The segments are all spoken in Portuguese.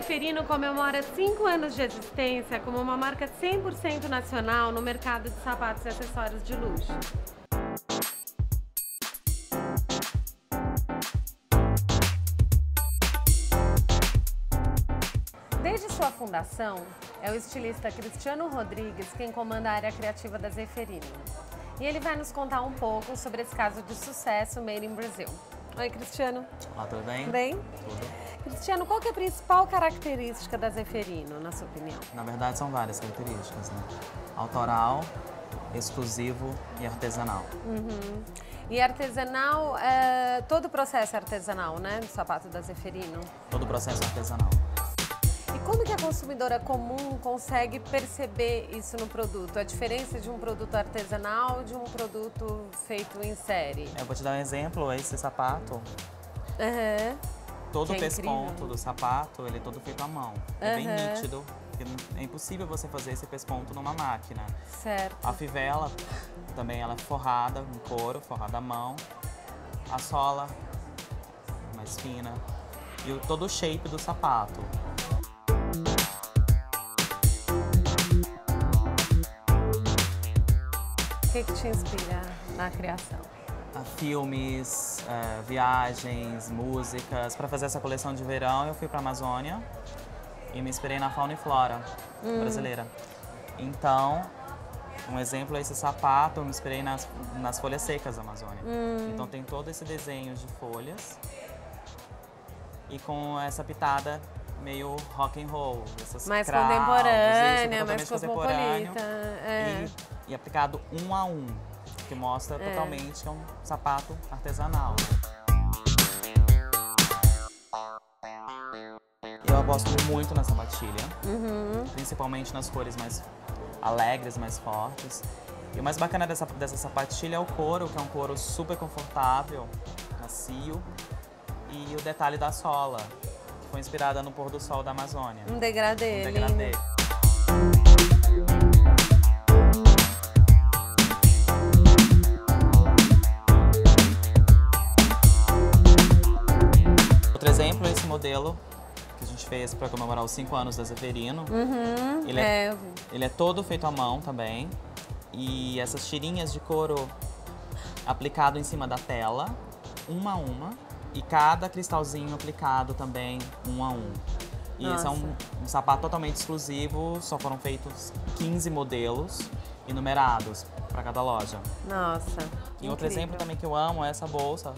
Zeferino comemora 5 anos de existência como uma marca 100% nacional no mercado de sapatos e acessórios de luxo. Desde sua fundação, é o estilista Cristiano Rodrigues quem comanda a área criativa da Zeferino. E ele vai nos contar um pouco sobre esse caso de sucesso made in Brasil. Oi, Cristiano. Olá, tudo bem? Bem? Tudo. Cristiano, qual que é a principal característica da Zeferino, na sua opinião? Na verdade, são várias características, né? Autoral, exclusivo e artesanal. Uhum. E artesanal, é, todo o processo é artesanal, né? Do sapato da Zeferino. Todo o processo é artesanal. E como que a consumidora comum consegue perceber isso no produto? A diferença de um produto artesanal de um produto feito em série? Eu vou te dar um exemplo, esse sapato. Uhum. Todo o é pesponto do sapato, ele é todo feito à mão. É bem nítido. É impossível você fazer esse pesponto numa máquina. Certo. A fivela também ela é forrada em couro, forrada à mão. A sola mais fina. E o, todo o shape do sapato. O que, que te inspira na criação? A filmes, eh, viagens, músicas. Para fazer essa coleção de verão, eu fui para a Amazônia e me inspirei na fauna e flora brasileira. Então, um exemplo é esse sapato, eu me inspirei nas, nas folhas secas da Amazônia. Então tem todo esse desenho de folhas e com essa pitada meio rock and roll, essas Mais cravos, isso, contemporânea, totalmente mais cosmopolita. É. e, e aplicado um a um, que mostra É. totalmente que é um sapato artesanal. Eu aposto muito na sapatilha, Uhum. principalmente nas cores mais alegres, mais fortes. E o mais bacana dessa, dessa sapatilha é o couro, que é um couro super confortável, macio. E o detalhe da sola, que foi inspirada no pôr do sol da Amazônia. Um degradê, Um lindo. degradê. Outro que a gente fez para comemorar os 5 anos da Zeferino. Uhum. Ele é, é-. Ele é todo feito à mão também. E essas tirinhas de couro aplicado em cima da tela, uma a uma. E cada cristalzinho aplicado também, um a um. E esse é um, Nossa. um sapato totalmente exclusivo, só foram feitos 15 modelos e numerados para cada loja. Nossa. E outro incrível. exemplo também que eu amo é essa bolsa.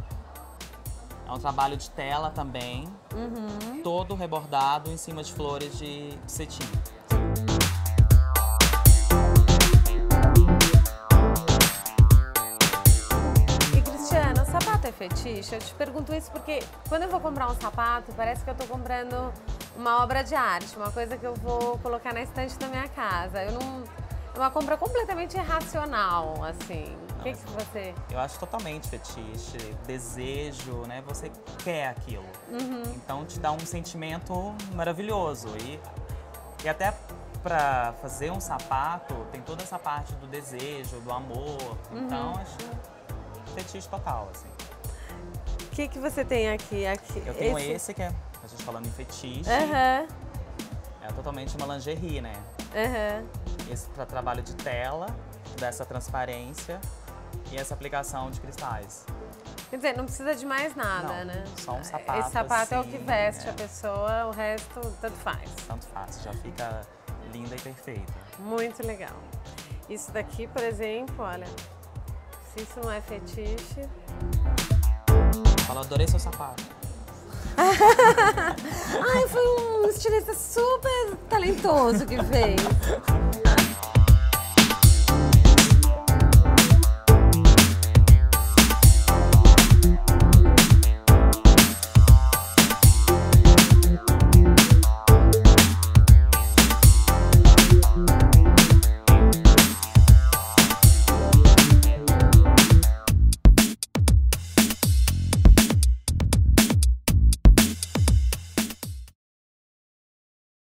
É um trabalho de tela também, Uhum. todo rebordado em cima de flores de cetim. E Cristiana, sapato é fetiche? Eu te pergunto isso porque quando eu vou comprar um sapato, parece que eu tô comprando uma obra de arte, uma coisa que eu vou colocar na estante da minha casa. Eu não. É uma compra completamente irracional, assim. O que, que você. Eu acho totalmente fetiche, desejo, né? Você quer aquilo. Então te dá um sentimento maravilhoso. E, e até pra fazer um sapato, tem toda essa parte do desejo, do amor. Então acho fetiche total, assim. O que, que você tem aqui? aqui? Eu tenho esse, que é, a gente falando em fetiche, Aham, é totalmente uma lingerie, né? aham. Esse para trabalho de tela, dessa transparência e essa aplicação de cristais. Quer dizer, não precisa de mais nada, Não, né? só um sapato, Esse sapato é o que assim, veste é. a pessoa, o resto tanto faz. Tanto faz, já fica linda e perfeita. Muito legal. Isso daqui, por exemplo, olha, se isso não é fetiche. Fala, adorei seu sapato. Ai, foi um estilista super talentoso que fez.